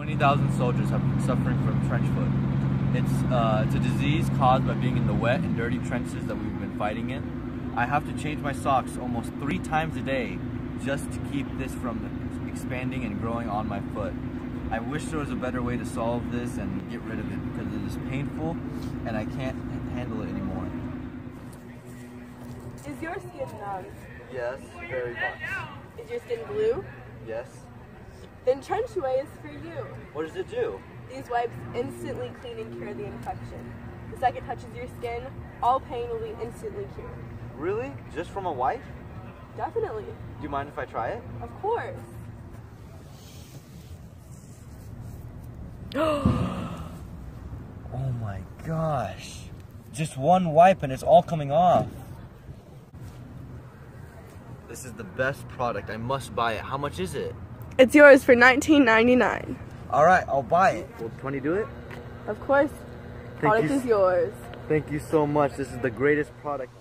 20,000 soldiers have been suffering from trench foot. It's, uh, it's a disease caused by being in the wet and dirty trenches that we've been fighting in. I have to change my socks almost three times a day just to keep this from expanding and growing on my foot. I wish there was a better way to solve this and get rid of it because it is painful and I can't handle it anymore. Is your skin numb? Yes, very much. Is your skin blue? Yes. Then Trenchway is for you. What does it do? These wipes instantly clean and cure the infection. The second touches your skin, all pain will be instantly cured. Really? Just from a wipe? Definitely. Do you mind if I try it? Of course. Oh my gosh. Just one wipe and it's all coming off. This is the best product. I must buy it. How much is it? It's yours for $19.99. All right, I'll buy it. Will 20 do it? Of course, Thank product you. is yours. Thank you so much. This is the greatest product.